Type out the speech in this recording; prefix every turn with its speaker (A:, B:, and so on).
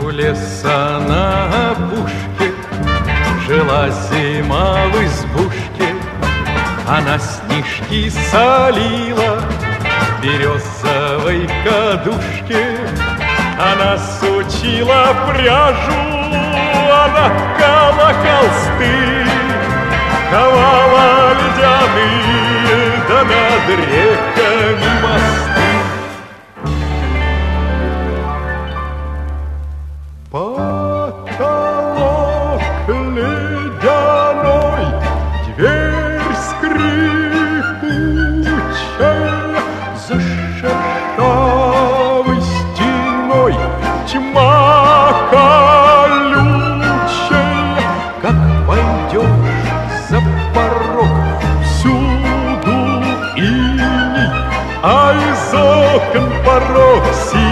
A: У леса на опушке Жила зима в избушке. Она снежки солила В березовой кадушке. Она сучила пряжу Она ткала холсты Ковала ледяные Да над реками Потолок ледяной, дверь скрипучая, За шершавой стеной тьма колючая. Как пойдешь за порог, всюду иней, А из окон порог синий.